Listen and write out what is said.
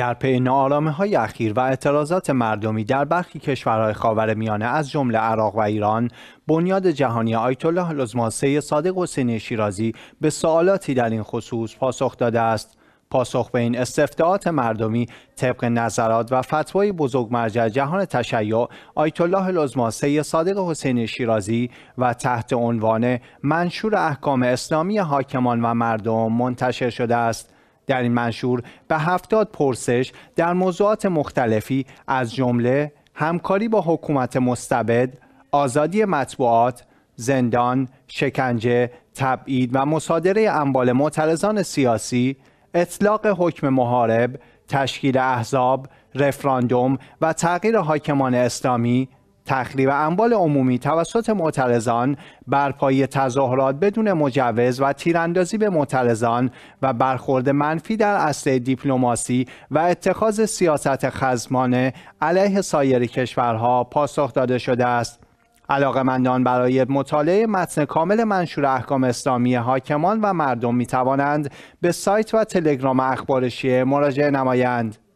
در پی ناآرامی های اخیر و اعتراضات مردمی در برخی کشورهای خاور میانه از جمله عراق و ایران بنیاد جهانی آیت الله سید صادق حسینی شیرازی به سوالاتی در این خصوص پاسخ داده است. پاسخ به این استفتاعات مردمی طبق نظرات و فتوای بزرگ مرجع جهان تشیع آیت الله سید صادق حسین شیرازی و تحت عنوان منشور احکام اسلامی حاکمان و مردم منتشر شده است. در این منشور به هفتاد پرسش در موضوعات مختلفی از جمله همکاری با حکومت مستبد، آزادی مطبوعات، زندان، شکنجه، تبعید و مصادره اموال معترضان سیاسی، اطلاق حکم محارب، تشکیل احزاب، رفراندوم و تغییر حاکمان اسلامی تخریب اموال عمومی توسط معترضان برپایی تظاهرات بدون مجوز و تیراندازی به معترضان و برخورد منفی در اصل دیپلماسی و اتخاذ سیاست خزمانه علیه سایر کشورها پاسخ داده شده است. علاقمندان برای مطالعه متن کامل منشور احکام اسلامی حاکمان و مردم می توانند به سایت و تلگرام اخبار شیعه مراجعه نمایند.